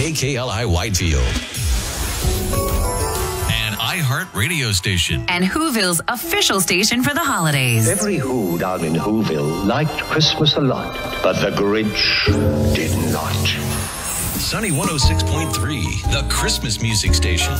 KKLI Widefield. An iHeart radio station. And Whoville's official station for the holidays. Every Who down in Whoville liked Christmas a lot, but the Grinch did not. Sunny 106.3, the Christmas music station.